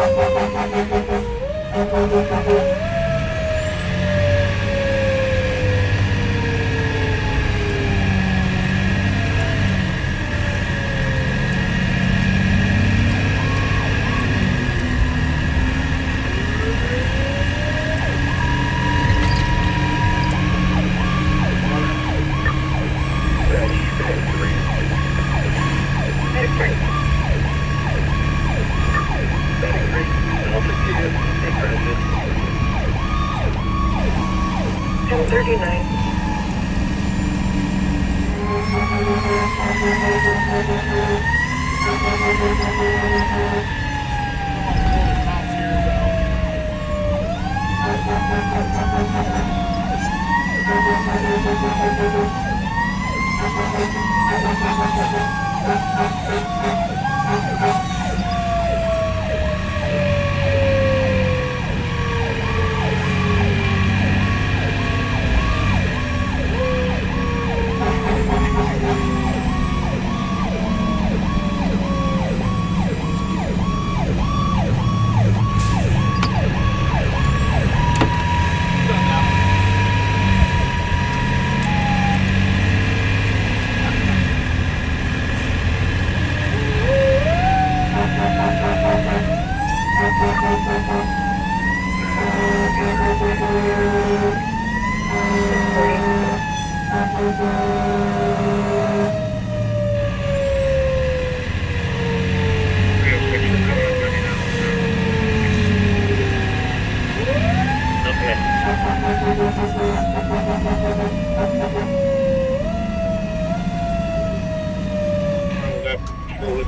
Thank you. Ten thirty-nine. Okay.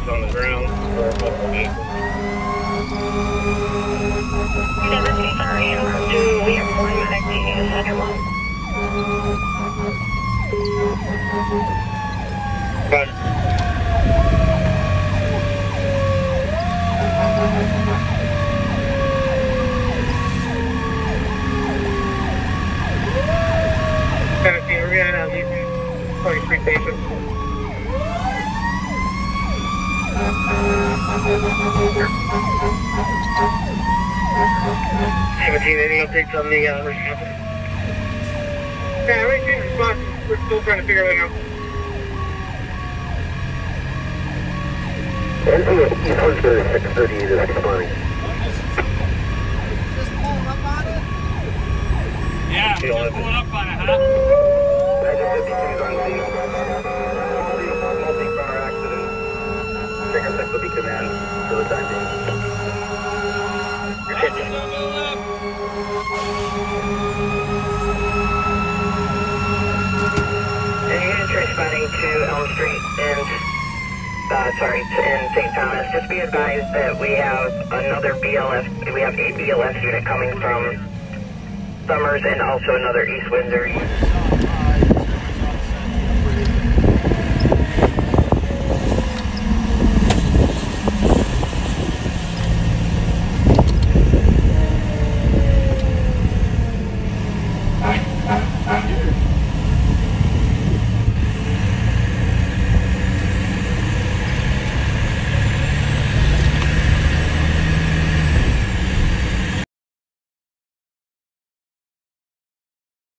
Bullets on the ground. or above the vehicle. Seventeen three, do we a? But 17, any updates on the uh, response? Yeah, We're still trying to figure that out. Yeah, just pulling up on it, huh? Responding to Elm Street and, uh, sorry, in St. Thomas. Just be advised that we have another BLS, we have a BLS unit coming from Somers and also another East Windsor unit.